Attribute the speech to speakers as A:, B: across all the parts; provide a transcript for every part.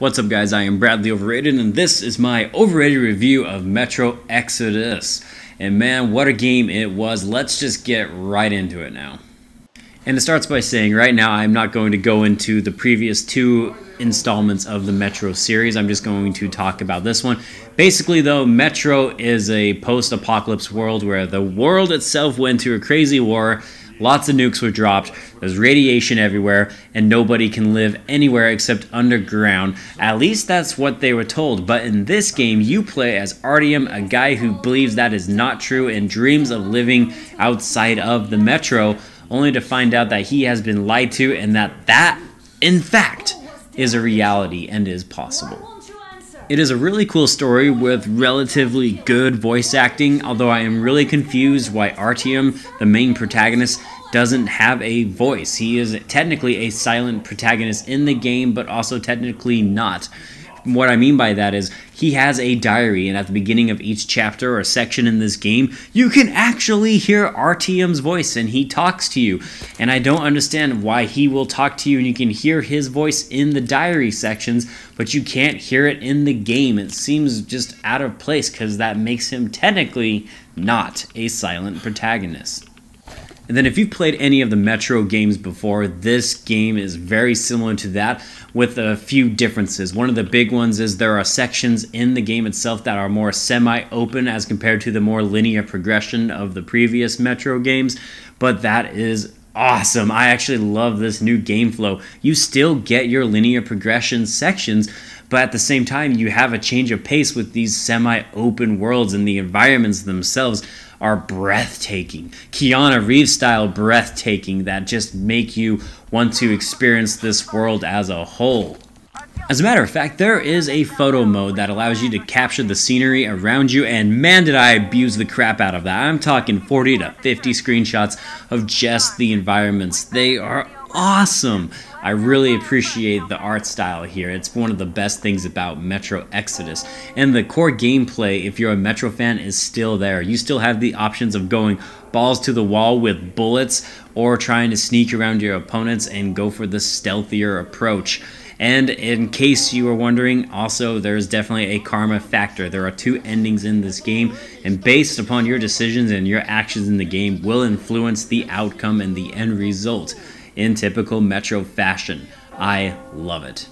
A: What's up, guys? I am Bradly Overrated, and this is my overrated review of Metro Exodus. And man, what a game it was. Let's just get right into it now. And it starts by saying, right now, I'm not going to go into the previous two installments of the Metro series. I'm just going to talk about this one. Basically, though, Metro is a post apocalypse world where the world itself went to a crazy war Lots of nukes were dropped, there's radiation everywhere, and nobody can live anywhere except underground. At least that's what they were told. But in this game, you play as Artyom, a guy who believes that is not true and dreams of living outside of the metro, only to find out that he has been lied to and that that, in fact, is a reality and is possible. It is a really cool story with relatively good voice acting, although I am really confused why Artyom, the main protagonist, doesn't have a voice. He is technically a silent protagonist in the game, but also technically not. What I mean by that is he has a diary, and at the beginning of each chapter or section in this game, you can actually hear Artyom's voice and he talks to you. And I don't understand why he will talk to you and you can hear his voice in the diary sections, but you can't hear it in the game. It seems just out of place because that makes him technically not a silent protagonist. And then if you've played any of the Metro games before, this game is very similar to that with a few differences. One of the big ones is there are sections in the game itself that are more semi-open as compared to the more linear progression of the previous Metro games, but that is awesome. I actually love this new game flow. You still get your linear progression sections, but at the same time, you have a change of pace with these semi open worlds, and the environments themselves are breathtaking. Keanu Reeves style breathtaking that just make you want to experience this world as a whole. As a matter of fact, there is a photo mode that allows you to capture the scenery around you, and man, did I abuse the crap out of that. I'm talking 40 to 50 screenshots of just the environments. They are awesome. I really appreciate the art style here. It's one of the best things about Metro Exodus. And the core gameplay, if you're a Metro fan, is still there. You still have the options of going balls to the wall with bullets or trying to sneak around your opponents and go for the stealthier approach. And in case you were wondering, also there's definitely a karma factor. There are two endings in this game, and based upon your decisions and your actions in the game will influence the outcome and the end result in typical Metro fashion. I love it.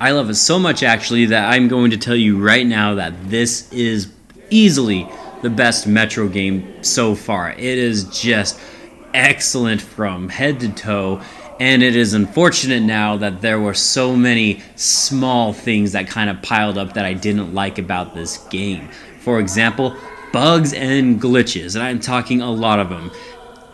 A: I love it so much actually that I'm going to tell you right now that this is easily the best Metro game so far. It is just excellent from head to toe. And it is unfortunate now that there were so many small things that kind of piled up that I didn't like about this game. For example, bugs and glitches, and I'm talking a lot of them.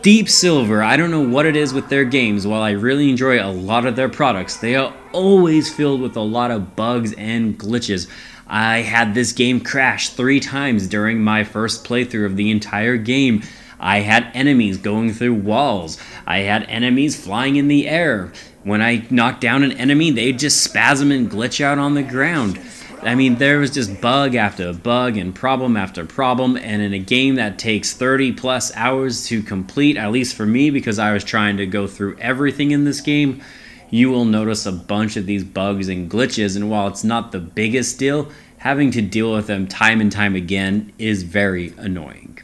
A: Deep Silver, I don't know what it is with their games. While I really enjoy a lot of their products, they are always filled with a lot of bugs and glitches. I had this game crash three times during my first playthrough of the entire game. I had enemies going through walls. I had enemies flying in the air. When I knocked down an enemy, they'd just spasm and glitch out on the ground. I mean, there was just bug after bug and problem after problem, and in a game that takes 30 plus hours to complete, at least for me, because I was trying to go through everything in this game, you will notice a bunch of these bugs and glitches, and while it's not the biggest deal, having to deal with them time and time again is very annoying.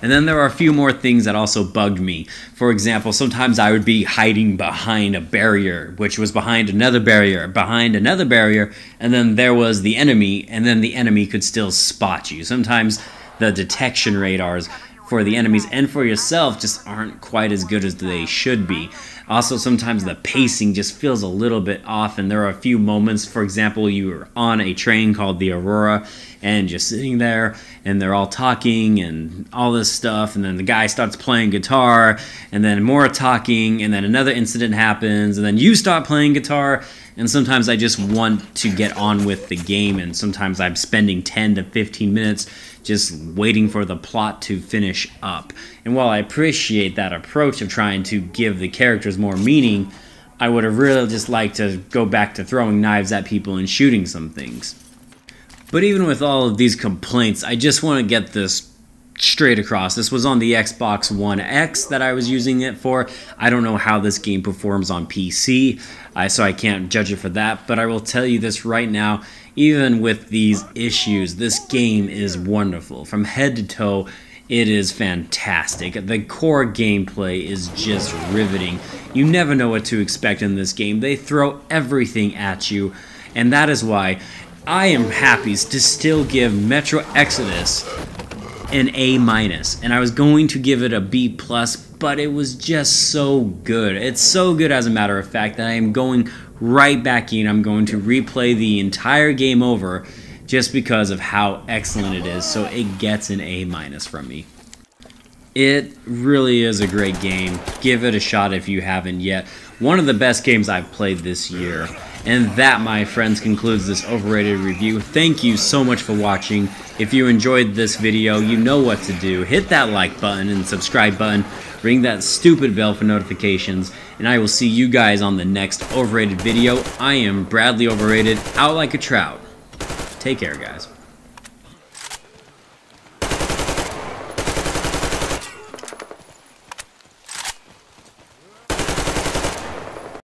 A: And then there are a few more things that also bugged me. For example, sometimes I would be hiding behind a barrier, which was behind another barrier, behind another barrier, and then there was the enemy, and then the enemy could still spot you. Sometimes the detection radars for the enemies and for yourself just aren't quite as good as they should be. Also, sometimes the pacing just feels a little bit off, and there are a few moments, for example, you're on a train called the Aurora, and just sitting there, and they're all talking and all this stuff, and then the guy starts playing guitar, and then more talking, and then another incident happens, and then you start playing guitar, and sometimes I just want to get on with the game, and sometimes I'm spending 10 to 15 minutes just waiting for the plot to finish up. And while I appreciate that approach of trying to give the characters more meaning, I would have really just liked to go back to throwing knives at people and shooting some things. But even with all of these complaints, I just want to get this straight across. This was on the Xbox One X that I was using it for. I don't know how this game performs on PC, so I can't judge it for that. But I will tell you this right now even with these issues, this game is wonderful. From head to toe, it is fantastic. The core gameplay is just riveting. You never know what to expect in this game. They throw everything at you, and that is why I am happy to still give Metro Exodus an A minus, and I was going to give it a B plus, but it was just so good. It's so good, as a matter of fact, that I am going right back in. I'm going to replay the entire game over just because of how excellent it is. So it gets an A minus from me. It really is a great game. Give it a shot if you haven't yet. One of the best games I've played this year. And that, my friends, concludes this overrated review. Thank you so much for watching. If you enjoyed this video, you know what to do. Hit that like button and subscribe button. Ring that stupid bell for notifications. And I will see you guys on the next overrated video. I am Bradly Overrated, out like a trout. Take care, guys.